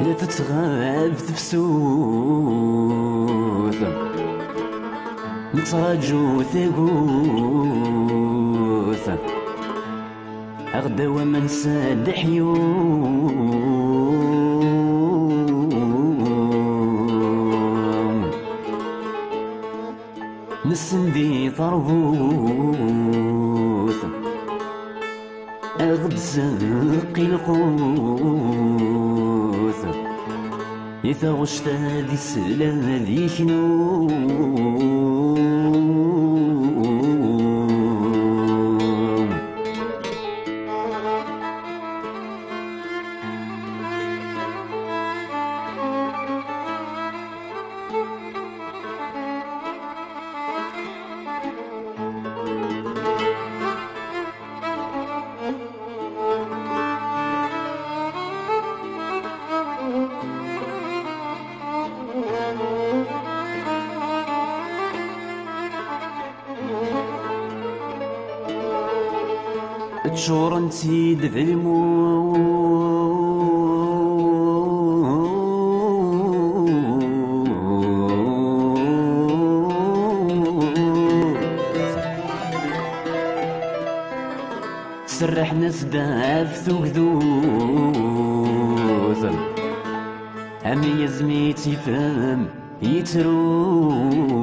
لا تتغاب تفسوث نتراجو ثقوث أغدا ومن ساد أغد ساقي القوث إذا غشت هذي سلا ذي كنوم تشور نسيد ذي الموت سرح نسداف ثقذوث أمي يزميتي فهم يتروم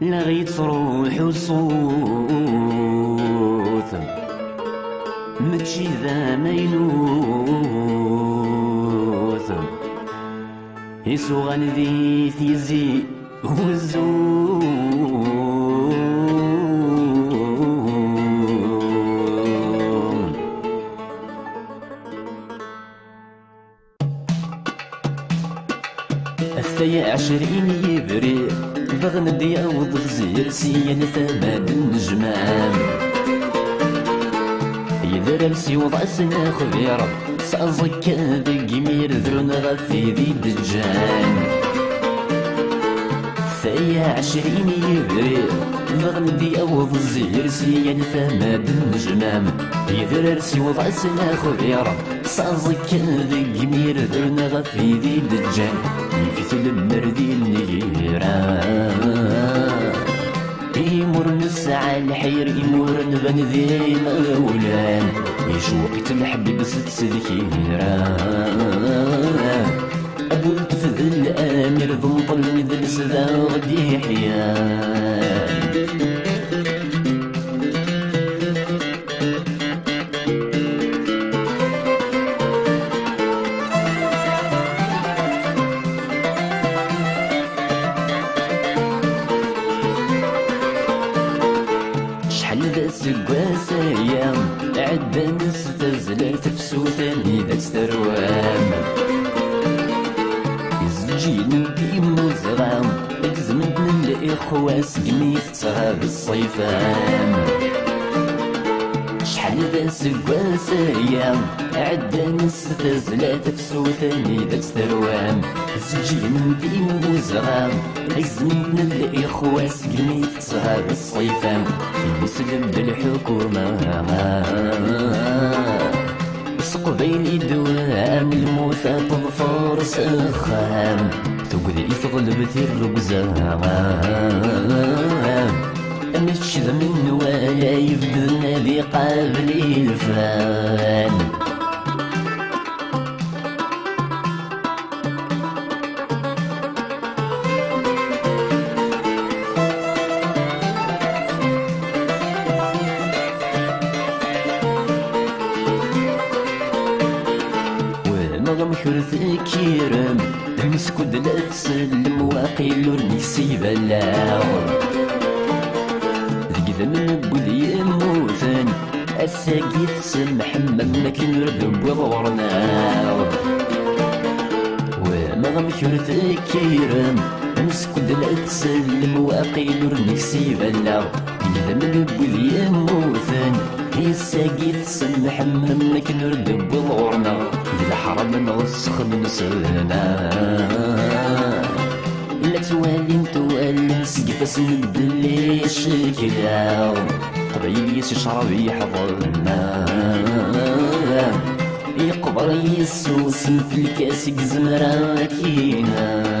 لغيت روح وصوت ماشي ذا مينوث يسو غندي تيزي وزوم عشرين يبري. بغن دياوض الزير سيان ثمان النجمام يدر السيوض عسنا خبير سأزك بقمير ذرون غفي ذي دجان. ثي عشرين يبري. بغن دياوض الزير سيان ثمان النجمام يدر السيوض عسنا خبير سأزك بقمير ذرون غفي ذي دجان يفيت المردي النيران يمر نسعى الحير يمر نبان ذي مولان يشوقت الحبيب ست سذكيران أبو التفذ الأمير ذو مطل ذي سذا غدي حيان سقواس أيام عدا نستزل تفسوثاني ذا تروام يزجين دي مزرام اجزمت من الإخواس قميت تصغى بالصيفان شحال ذا سقواس أيام عدا نستزل تفسوثاني ذا تروام زجين دي مزرام اجزمت من الاخواس قميت تصغى بالصيفان يسلم بالحكومة. سقبيل دوام الموت تظفر سخام تقدر تغلب الرقزام مش من ولا يفدنا ذي قابل الفان ومغم كرث كيرم مسكود لا تسلم واقيل ورنكسي بلاغ ذقذ من بوذي يموتن الساقي تسمح مما كن ردب وضورنا ومغم كرث كيرم مسكد لا تسلم واقيل ورنكسي بلا إذا من بوذي موثن يساقي تسمح منك نرد بضورنا بالحرم نوسخ من سرنا لا توالي توالي سقف ندلي شكلا قبيل يشرب يحضرنا. يقبر يسوس في الكاس زمرا كينا.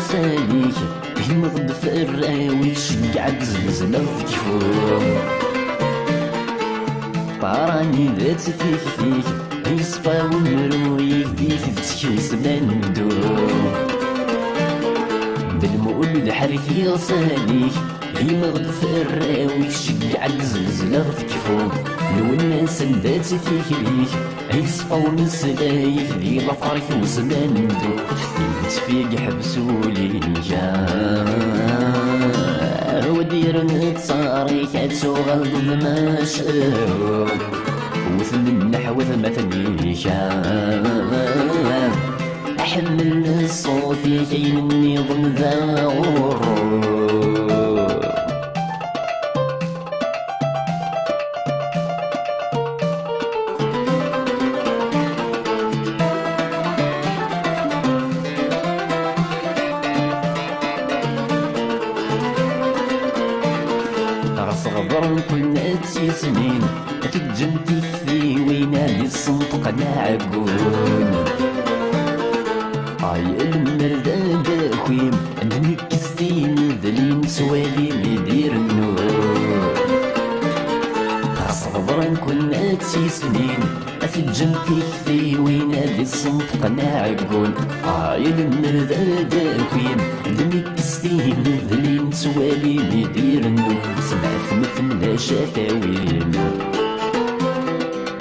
الحرك يغساليك يمغد في الراوي شقعد زلزلة في كفوم طاراني ذات فيك فيك يصفى ومروي فيك تشكيس بندوم بالمول الحرك يغساليك يمغد في الراوي شقعد زلزلة في كفوم لو الناس ندات فيك ليك يصفى ومسلايك ذي ظفرك وسلاندو تفيق حبسولي جا ودير نتصاري كاتسو غلب ما شاو وثن النحو ثمثني أحمل الصوت كي ضم ذا غرور سنين تجنتي في وينا للصنطق نعقون هاي تسي سنين أتجنتي في وينا للصنطق نعقون هاي المردان داخويم عندك السين ذلين سوالي مدير النور سمعت مثل شفاوين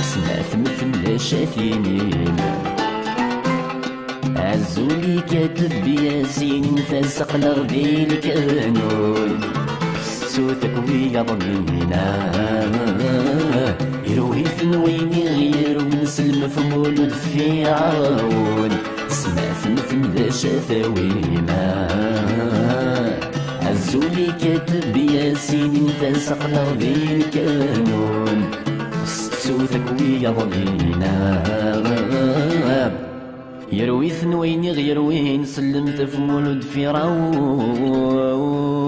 سمعت مثل شافينين عزولي كاتب ياسين فاسق لغدي الكانون سوتك ويا ضمينا يروي ثنويني غير ونسلم في مولد في عون سمعت مثل شفاوينا عزولي كاتب ياسين فاسق لغدي الكانون سوتك ويا ضمينا يروي ثنوين غير وين سلمت في مولد فرعون